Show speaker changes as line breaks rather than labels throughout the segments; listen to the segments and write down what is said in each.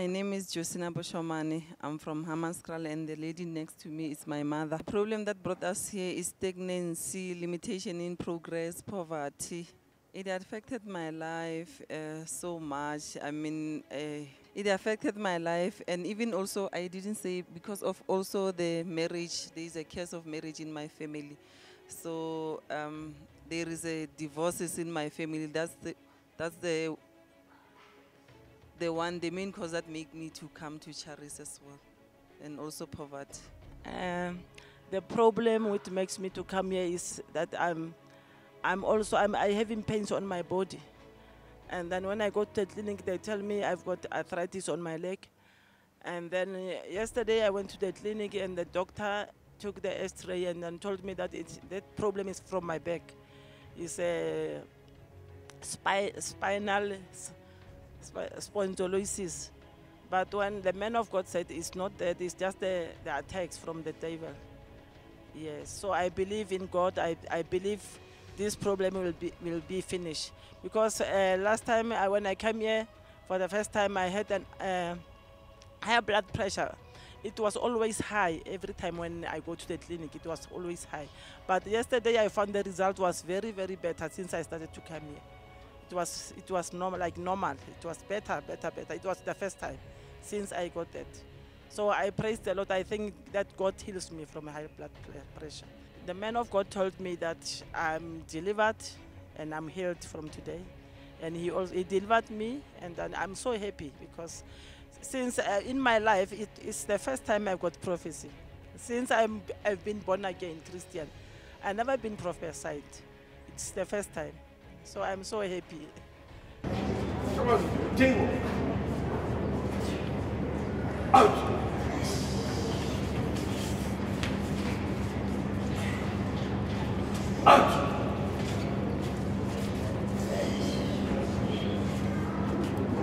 My name is Josina Boshomane. I'm from Hammanskraal and the lady next to me is my mother. The problem that brought us here is stagnancy, limitation in progress, poverty. It affected my life uh, so much. I mean, uh, it affected my life and even also, I didn't say, because of also the marriage, there is a case of marriage in my family. So um, there is a divorces in my family. That's the, that's the the one, the main cause that make me to come to Charis as well, and also poverty.
Um, the problem which makes me to come here is that I'm, I'm also I'm I having pains on my body, and then when I go to the clinic, they tell me I've got arthritis on my leg, and then uh, yesterday I went to the clinic and the doctor took the X-ray and then told me that it's, that problem is from my back, it's a spi- spinal spondylosis. But when the man of God said it's not that, it's just the, the attacks from the devil. Yes, so I believe in God. I, I believe this problem will be will be finished because uh, last time I, when I came here for the first time I had an uh, high blood pressure. It was always high every time when I go to the clinic. It was always high. But yesterday I found the result was very very better since I started to come here. It was it was normal like normal. It was better better better. It was the first time since I got that. So I praise the Lord. I think that God heals me from high blood pressure. The man of God told me that I'm delivered and I'm healed from today. And he also he delivered me, and I'm so happy because since uh, in my life it is the first time I've got prophecy. Since I'm, I've been born again Christian, I never been prophesied. It's the first time, so I'm so happy.
Come on, jingle. Out. Out.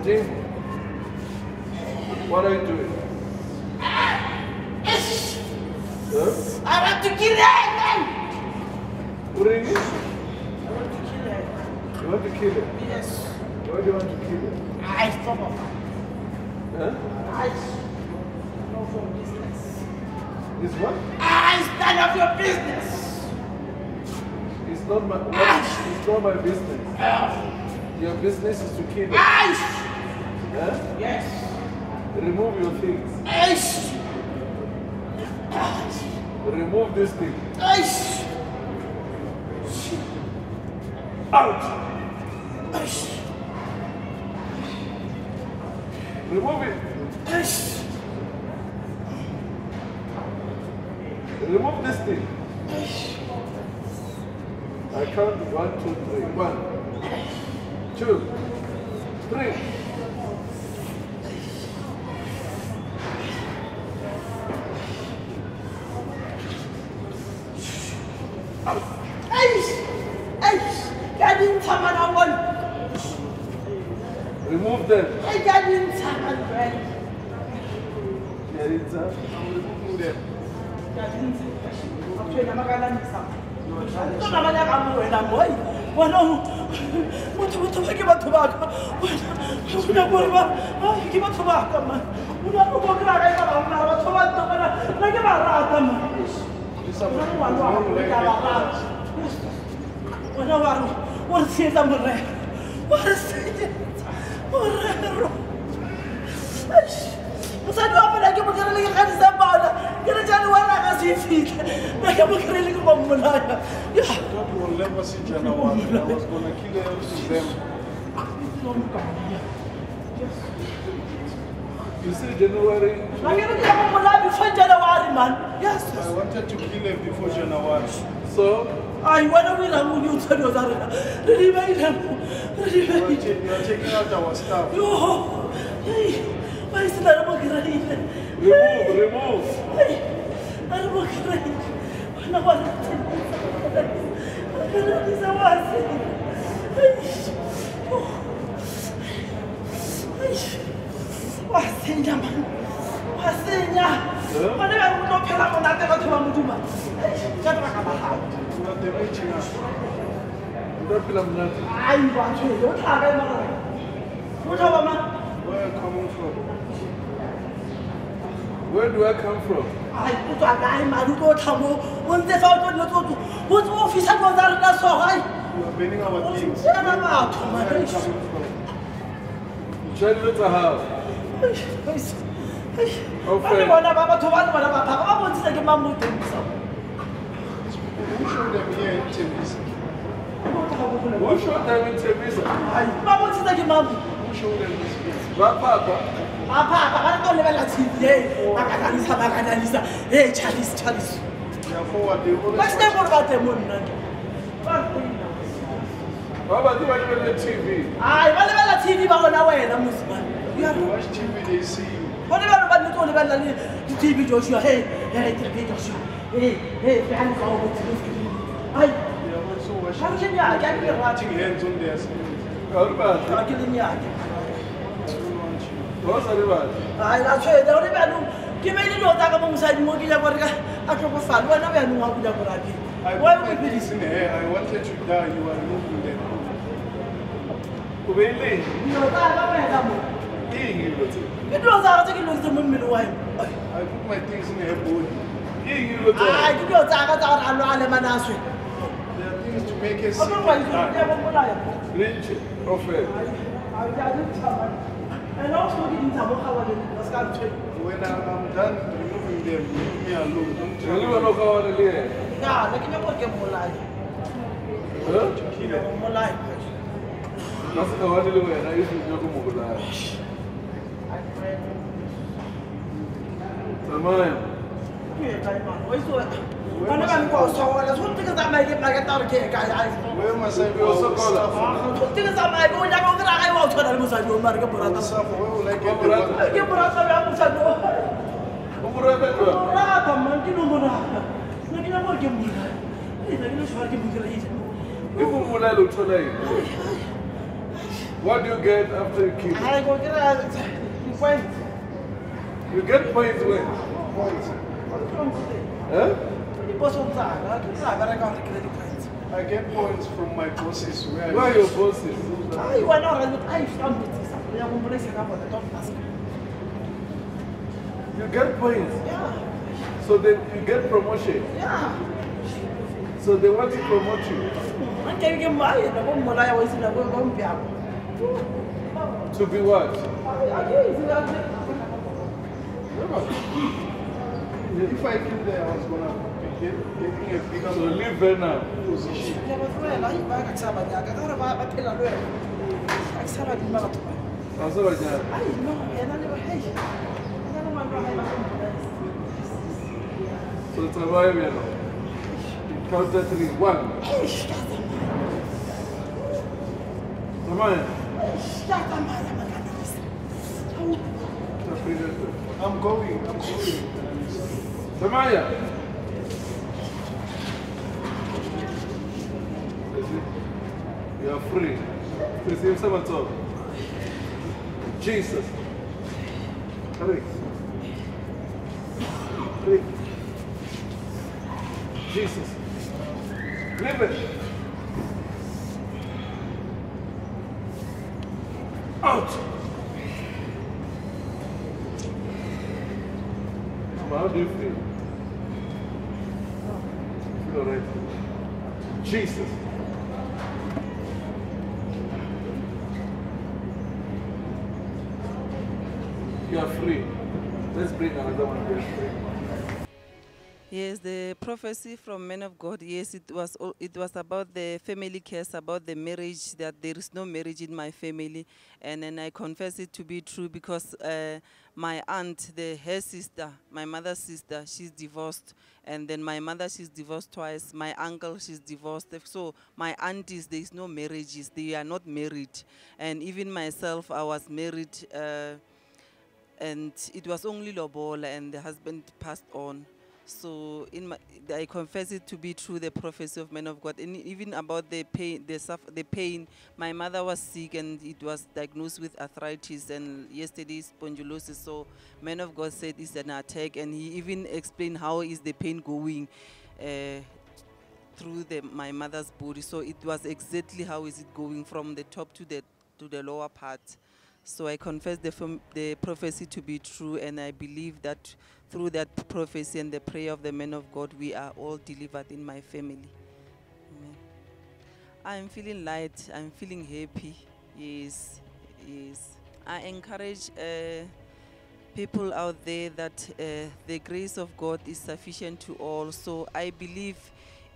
Jingle. What are you doing? Huh?
I want to kill him!
What are you doing?
I want to kill him.
You want to kill him?
Yes.
Why do you want to kill him?
I stop him.
Huh?
I know for business.
It's what?
I stand up your business.
It's not my what? It's not my business. Your business is to kill him.
I,
Huh?
yes.
Remove your things.
I,
Remove this thing.
I,
Out. Remove it. Yes. Remove this thing. Yes. I count one, two, three. One, two, three.
Eish! Eish! Get in, Tamara, one!
Remove them.
I got inside, right? Get
inside. I'm removing them.
Get inside. I'm trying to make a mix-up. 또 나만 약간 왜나 뭐이? 와나 뭐지 뭐지 왜 이렇게 도박? 우리가 뭐야? 아 이게 막 도박 잠깐만. 우리가 뭐 그래 아이가 막 나와 도박 도박 나
이게 막 나와 잠깐만. 우리가 와로 와로
우리가 와로 와로 와로 와로
세상 뭐래? 와로 روح بصح
نوافل هكا بكري لك الغني سامعنا قال جاني وأنا غاسي فيك هكا بكري لك بام
من هكا
يا
والله ما سي جانا وأنا وأنا كده
يا أستاذ يصير جنوري لكن انت مو ملعب
في جنوري
مان يس I wanted to kill him before January so I wanna win him when you tell your dad really made him checking out our stuff. No! Hey, why
is that about crying? Remove, remove. Hey, I don't
want to cry. I don't want to cry. I
cannot be so happy. Wasenya man, wasenya. Mana yang mau
nopel aku nanti kau cuma mau cuma. Jangan pakai mahal. Nanti macam apa? problem not. Ay, watch it. Don't talk about it. What's up, man?
Where are
you coming
from? Where do
I come from? Ay, kuto agay maru ko tamo. Unse sa to no to. What's officer ko
dar na so ay. You are
bending our things. Shut up,
out, man. You? Try
to look at her. Okay.
Bona
ba batho ba bona ba phaka ba bontse ke
mang usho utamithembisa hayi
babuthisa ke
mami
usho bapapa bapapa banole balathivi ye bakadanisa
bakadanisa ye charles charles. Basitebori batemoni
nanto babathi balebele tv
hayi balebela tv babona
wena muzimani bona bano banetso lebelela le di-tv joshua he he tv joshua. E e fealekaobotselesekile ai
Sharkenyake akirati
ngenza undesa.
Awulibazi. Akilinyake. Bosa libazi. Hayi
latshwenya uri
banu ke be dilo tsa ka mo mosadi mo kile gore ka a tlhokofale wena bjanong wa
kula korapi o
beile
dilo tsaka wena mo
eng
ke dilo tsaka tse ke lokitse mo mmele wa ke dilo tsaka tsa gore a lo
a lemanaswe is to make
us uh,
rich prophet.
And also the
When I'm done removing them, leave me alone. Don't tell me.
Yeah, like
you want to get more life.
Huh?
More
life.
That's the one way. I used to
get
more life. Tamam. وانا What do you get after you kill? You get points when?
Points.
Huh?
diposong tsaka ke tsa bereka gore ke le di-points
I get points from my bosses. Where
Where are your bosses?
ai wena o rane ai ka mbotsisa ya go mpolesa ka bone don't ask
You get points.
yeah
So then you get promotion.
yeah
So they want to promote you.
anke ke mai na bo mmolaya wa isina bo bo mpiako
To be what?
If I kill the husband, taking a pig out of the liver
now. أزوجها. أي ما
أنا
اللي بحي أنا ما بروح أي مكان. تتراوي بينا. كم تدري وان. إيش كذا. تمام. إيش كذا ما أنا ما كذا.
I'm going. I'm going.
Samaya. You are free. Receive some at all. Jesus. Hurry. Hurry. Jesus. Leave it. Out. How do you feel? Feel alright? Jesus. You are free. Let's bring another one. We are free.
Yes, the prophecy from men of God. Yes, it was. It was about the family case, about the marriage. That there is no marriage in my family, and then I confess it to be true because uh, my aunt, the her sister, my mother's sister, she's divorced, and then my mother, she's divorced twice. My uncle, she's divorced. So my aunties, there is no marriages. They are not married, and even myself, I was married. Uh, and it was only lobola and the husband passed on so in my i confess it to be true the prophecy of men of god. And even about the pain the suffer, the pain my mother was sick and it was diagnosed with arthritis and yesterday spondylosis. So men of god said it's an attack and he even explained how is the pain going uh, through the, my mother's body. So it was exactly how is it going from the top to the to the lower part. So I confess the, the prophecy to be true, and I believe that through that prophecy and the prayer of the man of God, we are all delivered in my family. Amen. I'm feeling light. I'm feeling happy. Yes, yes. I encourage uh, people out there that uh, the grace of God is sufficient to all. So I believe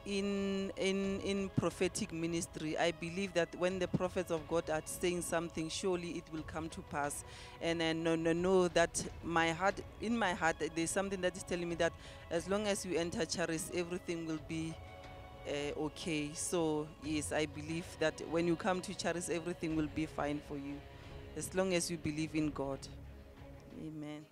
in in in prophetic ministry. I believe that when the prophets of God are saying something, surely it will come to pass. And I know, know, know that my heart, in my heart, there's something that is telling me that as long as you enter Charis, everything will be uh, okay. So yes, I believe that when you come to Charis, everything will be fine for you, as long as you believe in God. Amen.